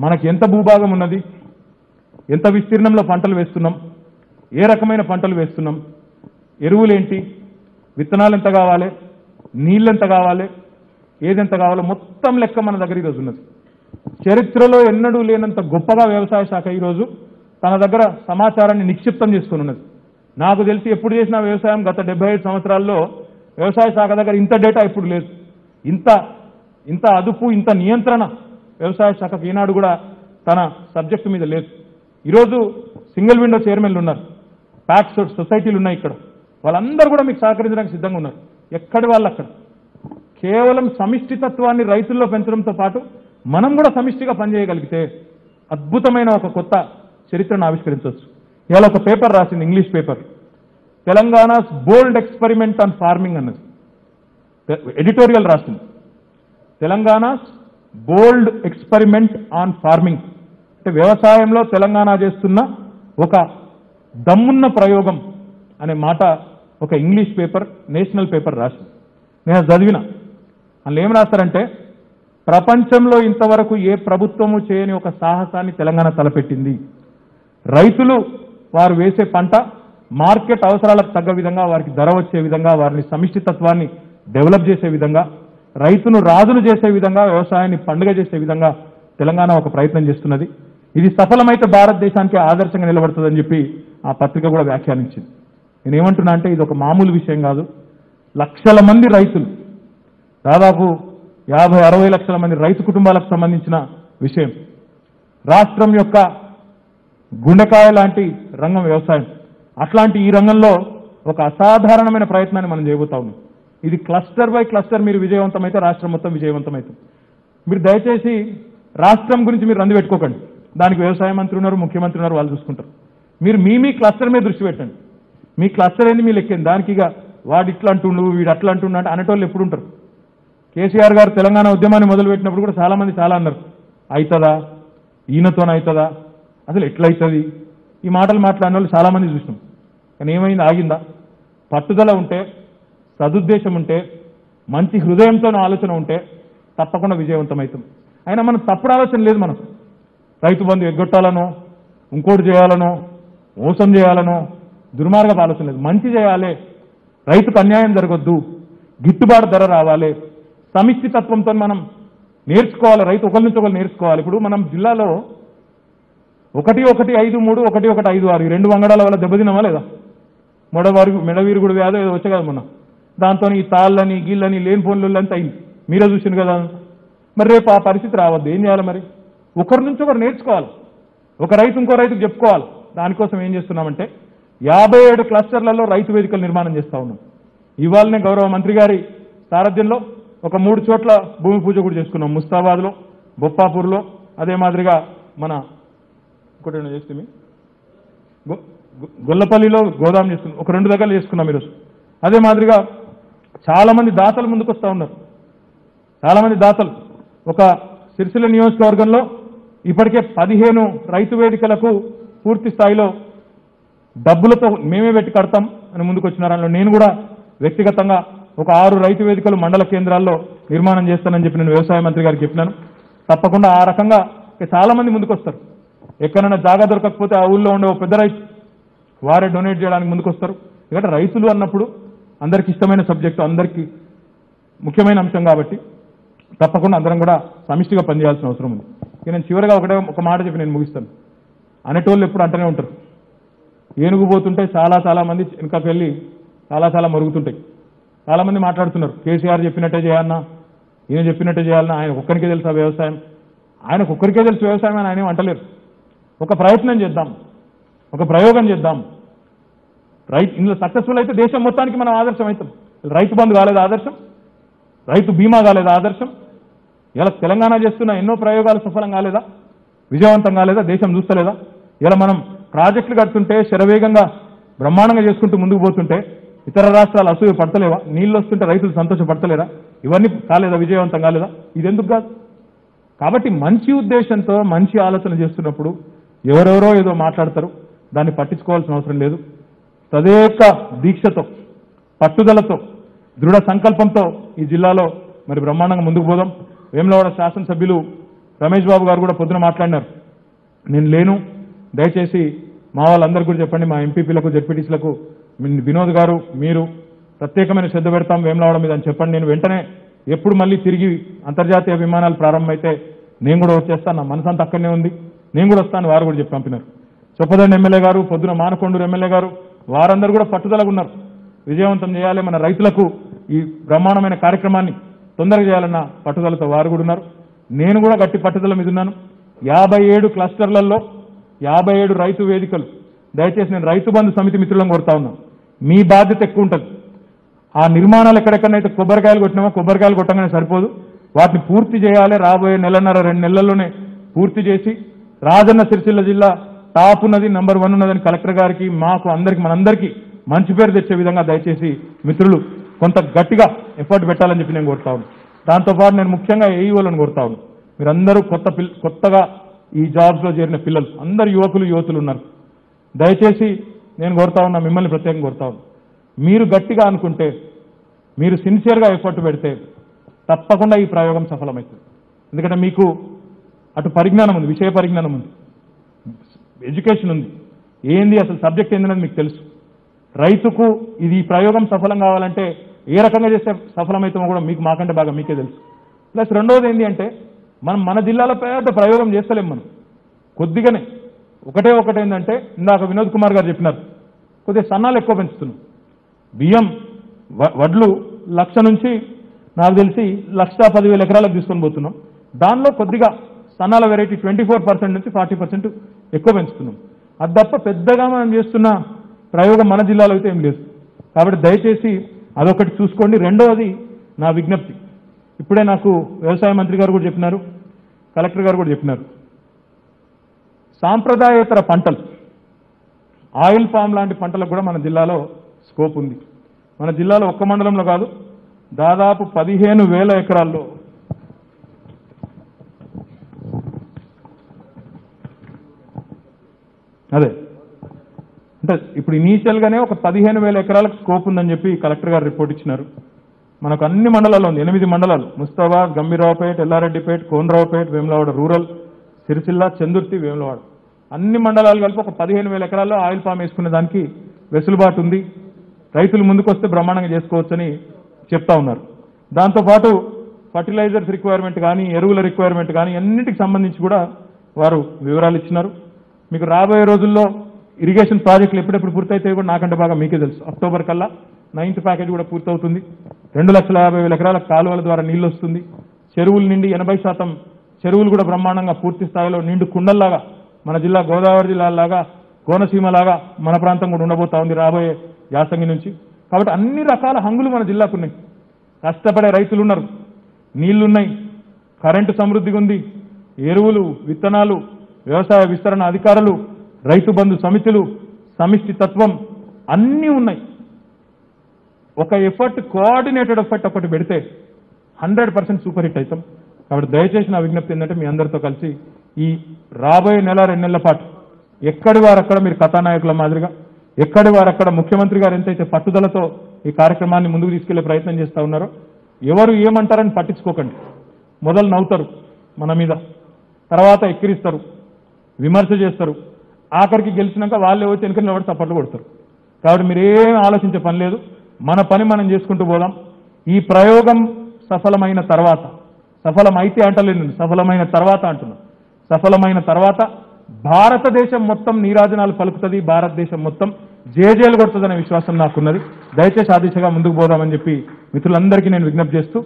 మనకి ఎంత భూభాగం ఉన్నది? ఎంత విస్తీర్ణంలో పంటలు వేస్తున్నాం? ఏ రకమైన పంటలు వేస్తున్నాం? ఎరువులేంటి? విత్తనాలు ఎంత కావాలి? నీళ్ళు ఎంత కావాలి? ఏదెంత కావాలో మొత్తం లెక్క మన దగ్గర ఈరోజు ఉన్నది. చరిత్రలో ఎన్నడూ లేనంత గొప్పగా వ్యవసాయ శాఖ ఈరోజు తన దగ్గర సమాచారాన్ని నిక్షిప్తం చేసుకుని ఉన్నది. నాకు తెలిసి ఎప్పుడు చేసిన వ్యవసాయం గత డెబ్బై ఐదు సంవత్సరాల్లో వ్యవసాయ శాఖ దగ్గర ఇంత డేటా ఇప్పుడు లేదు. ఇంత ఇంత అదుపు ఇంత నియంత్రణ వ్యవసాయ శాఖకు ఈనాడు కూడా తన సబ్జెక్టు మీద లేదు. ఈరోజు సింగిల్ విండో చైర్మన్లు ఉన్నారు. ప్యాక్స్ సొసైటీలు ఉన్నాయి ఇక్కడ. వాళ్ళందరూ కూడా మీకు సహకరించడానికి సిద్ధంగా ఉన్నారు. ఎక్కడి వాళ్ళు అక్కడ? కేవలం సమిష్టితత్వాన్ని రైతుల్లో పెంచడంతో పాటు మనం కూడా సమిష్టిగా పనిచేయగలిగితే అద్భుతమైన ఒక కొత్త చరిత్రను ఆవిష్కరించవచ్చు. ఇవాళ ఒక పేపర్ రాసింది English paper. Telangana's bold experiment on farming అన్నది. ఎడిటోరియల్ రాసింది. Telangana bold experiment on farming. అంటే వ్యవసాయంలో తెలంగాణ చేస్తున్న ఒక దమ్మున్న ప్రయోగం అనే మాట ఒక ఇంగ్లీష్ పేపర్ నేషనల్ పేపర్ రాసింది. నేను చదివిన. అందులో ఏం రాస్తారంటే ప్రపంచంలో ఇంతవరకు ఏ ప్రభుత్వము చేయని ఒక సాహసాన్ని తెలంగాణ తలపెట్టింది. రైతులు వారు వేసే పంట మార్కెట్ అవసరాలకు తగ్గ విధంగా వారికి ధర వచ్చే విధంగా వారిని సమిష్టితత్వాన్ని డెవలప్ చేసే విధంగా రైతును రాజును చేసే విధంగా వ్యవసాయాన్ని పండుగ చేసే విధంగా తెలంగాణ ఒక ప్రయత్నం చేస్తున్నది. ఇది సఫలమైతే భారతదేశానికి ఆదర్శంగా నిలబడుతుందని చెప్పి ఆ పత్రిక కూడా వ్యాఖ్యానించింది. నేను ఏమంటున్నా అంటే ఇది ఒక మామూలు విషయం కాదు. లక్షల మంది రైతులు దాదాపు యాభై అరవై లక్షల మంది రైతు కుటుంబాలకు సంబంధించిన విషయం. రాష్ట్రం యొక్క గుండెకాయ లాంటి రంగం వ్యవసాయం. అట్లాంటి ఈ రంగంలో ఒక అసాధారణమైన ప్రయత్నాన్ని మనం చేయబోతా ఉన్నాం. ఇది క్లస్టర్ బై క్లస్టర్ మీరు విజయవంతమైతే రాష్ట్రం మొత్తం విజయవంతమవుతుంది మీరు దయచేసి రాష్ట్రం గురించి మీరు రంది పెట్టుకోకండి. దానికి వ్యవసాయ మంత్రి ఉన్నారు ముఖ్యమంత్రి ఉన్నారు వాళ్ళు చూసుకుంటారు. మీరు మీ మీ క్లస్టర్ మీద దృష్టి పెట్టండి. మీ క్లస్టర్ ఏంది? మీ లెక్కింది? దానికి ఇక వాడు ఇట్లా అంటుండు వీడు అట్లా అంటుండు అంటే అనేటోళ్ళు ఎప్పుడు ఉంటారు. కేసీఆర్ గారు తెలంగాణ ఉద్యమాన్ని మొదలుపెట్టినప్పుడు కూడా చాలామంది చాలా అన్నారు. అవుతుందా ఈయనతోనే అవుతుందా అసలు ఎట్లయితుంది? ఈ మాటలు మాట్లాడిన వాళ్ళు చాలామంది చూసినాం. కానీ ఏమైంది? ఆగిందా? పట్టుదల ఉంటే సదుద్దేశం ఉంటే మంచి హృదయంతో ఆలోచన ఉంటే తప్పకుండా విజయవంతమవుతాం. అయినా మనం తప్పుడు ఆలోచన లేదు మనకు. రైతు బంధు ఎగ్గొట్టాలనో ఇంకోటి చేయాలనో మోసం చేయాలనో దుర్మార్గపు ఆలోచన లేదు. మంచి చేయాలి రైతుకు అన్యాయం జరగొద్దు గిట్టుబాటు ధర రావాలి సమిష్టి తత్వంతో మనం నేర్చుకోవాలి రైతు ఒకరి నుంచి ఒకరు నేర్చుకోవాలి. ఇప్పుడు మనం జిల్లాలో ఒకటి ఒకటి ఐదు మూడు ఒకటి ఒకటి ఐదు ఆరు రెండు వంగడాల వల్ల దెబ్బతినమా లేదా? మొడవారు మెడవీరుగుడు వ్యాధి ఏదో వచ్చే కదా మొన్న. దాంతో ఈ తాళ్ళని గీళ్ళని లేని ఫోన్లు అంతా అయింది. మీరే చూసింది కదా. మరి రేపు ఆ పరిస్థితి రావద్దు. ఏం చేయాలి మరి? ఒకరి నుంచి ఒకరు నేర్చుకోవాలి. ఒక రైతు ఇంకో రైతుకు చెప్పుకోవాలి. దానికోసం ఏం చేస్తున్నామంటే యాభై ఏడు క్లస్టర్లలో రైతు వేదికలు నిర్మాణం చేస్తా ఉన్నాం. ఇవాళనే గౌరవ మంత్రి గారి సారథ్యంలో ఒక మూడు చోట్ల భూమి పూజ కూడా చేసుకున్నాం. ముస్తాబాద్లో బొప్పాపూర్లో అదే మాదిరిగా మన ఇంకోటి చేస్తే గొ- గొ- గొల్లపల్లిలో గోదాం చేసుకున్నాం. ఒక రెండు దగ్గర చేసుకున్నాం ఈరోజు. అదే మాదిరిగా చాలామంది దాతలు ముందుకు వస్తూ ఉన్నారు. చాలామంది దాతలు. ఒక సిరిసిల్ల నియోజకవర్గంలో ఇప్పటికే పదిహేను రైతు వేదికలకు పూర్తి స్థాయిలో డబ్బులతో మేమే పెట్టి కడతాం అని ముందుకు వచ్చినారు నేను కూడా వ్యక్తిగతంగా ఒక ఆరు రైతు వేదికలు మండల కేంద్రాల్లో నిర్మాణం చేస్తానని చెప్పి నేను వ్యవసాయ మంత్రి గారికి చెప్పినాను. తప్పకుండా ఆ రకంగా చాలామంది ముందుకు వస్తారు. ఎక్కడైనా జాగా దొరకకపోతే ఆ ఊళ్ళో ఉండే ఓ పెద్ద రైతు వారే డొనేట్ చేయడానికి ముందుకు వస్తారు. ఎందుకంటే రైతులు అన్నప్పుడు అందరికి ఇష్టమైన సబ్జెక్టు అందరికీ ముఖ్యమైన అంశం కాబట్టి తప్పకుండా అందరం కూడా సమిష్టిగా పనిచేయాల్సిన అవసరం ఉంది. ఇక నేను చివరిగా ఒకటే ఒక మాట చెప్పి నేను ముగిస్తాను. అనేటోళ్ళు ఎప్పుడు అంటనే ఉంటారు. ఏనుగు పోతుంటే చాలా చాలా మంది వెనుకకు వెళ్ళి చాలా చాలా మరుగుతుంటాయి. చాలామంది మాట్లాడుతున్నారు. కేసీఆర్ చెప్పినట్టే చేయాలన్నా ఈయన చెప్పినట్టే చేయాలన్నా ఆయన ఒక్కరికే తెలుసా వ్యవసాయం? ఆయనకు ఒక్కరికే తెలుసు వ్యవసాయం అని ఆయన ఏం అంటలేరు. ఒక ప్రయత్నం చేద్దాం. ఒక ప్రయోగం చేద్దాం. రైతు ఇందులో సక్సెస్ఫుల్ అయితే దేశం మొత్తానికి మనం ఆదర్శం అవుతాం. రైతు బంధు కాలేదు ఆదర్శం. రైతు బీమా కాలేదు ఆదర్శం. ఇలా తెలంగాణ చేస్తున్న ఎన్నో ప్రయోగాలు సఫలం కాలేదా? విజయవంతం కాలేదా? దేశం చూస్తలేదా? ఇలా మనం ప్రాజెక్టులు కడుతుంటే శరవేగంగా బ్రహ్మాండంగా చేసుకుంటూ ముందుకు పోతుంటే ఇతర రాష్ట్రాలు అసూయ పడతలేవా? నీళ్ళు వస్తుంటే రైతులు సంతోషపడతలేరా? ఇవన్నీ కాలేదా? విజయవంతం కాలేదా? ఇది ఎందుకు కాదు. కాబట్టి మంచి ఉద్దేశంతో మంచి ఆలోచన చేస్తున్నప్పుడు ఎవరెవరో ఏదో మాట్లాడతారు. దాన్ని పట్టించుకోవాల్సిన అవసరం లేదు. తదేక దీక్షతో పట్టుదలతో దృఢ సంకల్పంతో ఈ జిల్లాలో మరి బ్రహ్మాండంగా ముందుకు పోదాం. వేములవాడ శాసనసభ్యులు రమేష్ బాబు గారు కూడా పొద్దున మాట్లాడినారు. నేను లేను. దయచేసి మా వాళ్ళందరికీ కూడా చెప్పండి. మా ఎంపీపీలకు జెడ్పీటీసీలకు వినోద్ గారు మీరు ప్రత్యేకమైన శ్రద్ధ పెడతాం వేములవాడ మీద అని చెప్పండి. నేను వెంటనే ఎప్పుడు మళ్ళీ తిరిగి అంతర్జాతీయ విమానాలు ప్రారంభమైతే నేను కూడా వచ్చేస్తాను నా మనసంతా అక్కడనే ఉంది. నేను కూడా వస్తాను. వారు కూడా చెప్పి పంపినారు. చొప్పదండి ఎమ్మెల్యే గారు పొద్దున మానకొండూరు ఎమ్మెల్యే గారు వారందరూ కూడా పట్టుదలగా ఉన్నారు. విజయవంతం చేయాలి మన రైతులకు ఈ బ్రహ్మాండమైన కార్యక్రమాన్ని తొందరగా చేయాలన్న పట్టుదలతో వారు కూడా ఉన్నారు. నేను కూడా గట్టి పట్టుదల మీద ఉన్నాను. యాభై ఏడు క్లస్టర్లలో యాభై ఏడు రైతు వేదికలు. దయచేసి నేను రైతు బంధు సమితి మిత్రులను కోరుతా ఉన్నాను. మీ బాధ్యత ఎక్కువ ఉంటుంది. ఆ నిర్మాణాలు ఎక్కడెక్కడైతే కొబ్బరికాయలు కొట్టినామో కొబ్బరికాయలు కొట్టగానే సరిపోదు. వాటిని పూర్తి చేయాలి. రాబోయే నెలన్నర రెండు నెలల్లోనే పూర్తి చేసి రాజన్న సిరిసిల్ల జిల్లా టాప్ ఉన్నది నంబర్ వన్ ఉన్నదని కలెక్టర్ గారికి మాకు అందరికి మనందరికీ మంచి పేరు తెచ్చే విధంగా దయచేసి మిత్రులు కొంత గట్టిగా ఎఫర్ట్ పెట్టాలని చెప్పి నేను కోరుతా ఉన్నాను. దాంతోపాటు నేను ముఖ్యంగా ఏఈఓలను కోరుతా ఉన్నాను. మీరందరూ కొత్త పిల్ కొత్తగా ఈ జాబ్స్లో చేరిన పిల్లలు అందరు యువకులు యువతులు ఉన్నారు. దయచేసి నేను కోరుతా ఉన్నా మిమ్మల్ని ప్రత్యేకంగా కోరుతా ఉన్నా. మీరు గట్టిగా అనుకుంటే మీరు సిన్సియర్గా ఎఫర్ట్ పెడితే తప్పకుండా ఈ ప్రయోగం సఫలమవుతుంది. ఎందుకంటే మీకు అటు పరిజ్ఞానం ఉంది విషయ పరిజ్ఞానం ఉంది. ఎడ్యుకేషన్ ఉంది. ఏంది అసలు సబ్జెక్ట్ ఏందనేది మీకు తెలుసు. రైతుకు ఇది ప్రయోగం సఫలం కావాలంటే ఏ రకంగా చేస్తే సఫలమవుతామో కూడా మీకు మాకంటే బాగా మీకే తెలుసు. ప్లస్ రెండవది ఏంటి అంటే మనం మన జిల్లాలో పెద్ద ప్రయోగం చేస్తలేం మనం. కొద్దిగానే. ఒకటే ఒకటి ఏంటంటే ఇందాక వినోద్ కుమార్ గారు చెప్పినారు. కొద్దిగా సన్నాలు ఎక్కువ పెంచుతున్నాం. బియ్యం వ- వడ్లు లక్ష నుంచి నాకు తెలిసి లక్ష పదివేల ఎకరాలకు తీసుకొని పోతున్నాం. దానిలో కొద్దిగా సన్నాల వెరైటీ ట్వంటీ ఫోర్ పర్సెంట్ నుంచి ఫార్టీ పర్సెంట్ ఎక్కువ పెంచుతున్నాం. అది తప్ప పెద్దగా మనం చేస్తున్న ప్రయోగం మన జిల్లాలో అయితే ఏం లేదు. కాబట్టి దయచేసి అదొకటి చూసుకోండి. రెండవది నా విజ్ఞప్తి. ఇప్పుడే నాకు వ్యవసాయ మంత్రి గారు కూడా చెప్పినారు కలెక్టర్ గారు కూడా చెప్పినారు. సాంప్రదాయేతర పంటలు ఆయిల్ ఫామ్ లాంటి పంటలకు కూడా మన జిల్లాలో స్కోప్ ఉంది. మన జిల్లాలో ఒక్క మండలంలో కాదు దాదాపు పదిహేను వేల ఎకరాల్లో అదే. అంటే ఇప్పుడు ఇనీషియల్గానే ఒక పదిహేను వేల ఎకరాలకు స్కోప్ ఉందని చెప్పి కలెక్టర్ గారు రిపోర్ట్ ఇచ్చినారు. మనకు అన్ని మండలాల్లో ఉంది. ఎనిమిది మండలాలు. ముస్తాబాద్ గంభీరావుపేట ఎల్లారెడ్డిపేట్ కోనరావుపేట వేములవాడ రూరల్ సిరిసిల్ల చందుర్తి వేములవాడ. అన్ని మండలాలు కలిపి ఒక పదిహేను వేల ఎకరాల్లో ఆయిల్ ఫామ్ వేసుకునే దానికి వెసులుబాటు ఉంది. రైతులు ముందుకొస్తే బ్రహ్మాండంగా చేసుకోవచ్చని చెప్తా ఉన్నారు. దాంతోపాటు ఫర్టిలైజర్స్ రిక్వైర్మెంట్ కానీ ఎరువుల రిక్వైర్మెంట్ కానీ అన్నిటికి సంబంధించి కూడా వారు వివరాలు ఇచ్చినారు. మీకు రాబోయే రోజుల్లో ఇరిగేషన్ ప్రాజెక్టులు ఎప్పుడెప్పుడు పూర్తయితే కూడా నాకంటే బాగా మీకే తెలుసు. అక్టోబర్ కల్లా నైన్త్ ప్యాకేజ్ కూడా పూర్తవుతుంది. రెండు లక్షల యాభై వేల ఎకరాల కాలువల ద్వారా నీళ్ళు వస్తుంది చెరువులు నిండి ఎనభై శాతం చెరువులు కూడా బ్రహ్మాండంగా పూర్తి స్థాయిలో నిండు కుండల్లాగా మన జిల్లా గోదావరి జిల్లాలాగా కోనసీమలాగా మన ప్రాంతం కూడా ఉండబోతా ఉంది రాబోయే యాసంగి నుంచి. కాబట్టి అన్ని రకాల హంగులు మన జిల్లాకు ఉన్నాయి కష్టపడే రైతులు ఉన్నారు నీళ్ళున్నాయి. కరెంటు సమృద్ధిగా ఉంది ఎరువులు విత్తనాలు వ్యవసాయ విస్తరణ అధికారులు రైతు బంధు సమితులు సమిష్టి తత్వం అన్నీ ఉన్నాయి. ఒక ఎఫర్ట్ కోఆర్డినేటెడ్ ఎఫర్ట్ ఒకటి పెడితే హండ్రెడ్ పర్సెంట్ సూపర్ హిట్ అవుతాం. కాబట్టి దయచేసి నా విజ్ఞప్తి ఏంటంటే మీ అందరితో కలిసి ఈ రాబోయే నెల రెండు నెలల పాటు ఎక్కడి వారక్కడ మీరు కథానాయకుల మాదిరిగా ఎక్కడి వారక్కడ ముఖ్యమంత్రి గారు ఎంతైతే పట్టుదలతో ఈ కార్యక్రమాన్ని ముందుకు తీసుకెళ్ళే ప్రయత్నం చేస్తూ ఉన్నారో ఎవరు ఏమంటారని పట్టించుకోకండి. మొదలు నవ్వుతారు మన మీద తర్వాత ఎక్కిరిస్తారు. విమర్శ చేస్తారు. ఆఖరికి గెలిచినాక వాళ్ళు వచ్చి వెనుక నిలబడి చప్పట్లు కొడతారు. కాబట్టి మీరేం ఆలోచించే పని లేదు. మన పని మనం చేసుకుంటూ పోదాం. ఈ ప్రయోగం సఫలమైన తర్వాత సఫలమైతే అంటలేను సఫలమైన తర్వాత అంటున్నా. సఫలమైన తర్వాత భారతదేశం మొత్తం నీరాజనాలు పలుకుతుంది భారతదేశం మొత్తం జేజేలు కొడుతుందనే విశ్వాసం నాకున్నది. దయచేసి ఆ దిశగా ముందుకు పోదామని చెప్పి మిత్రులందరికీ నేను విజ్ఞప్తి చేస్తూ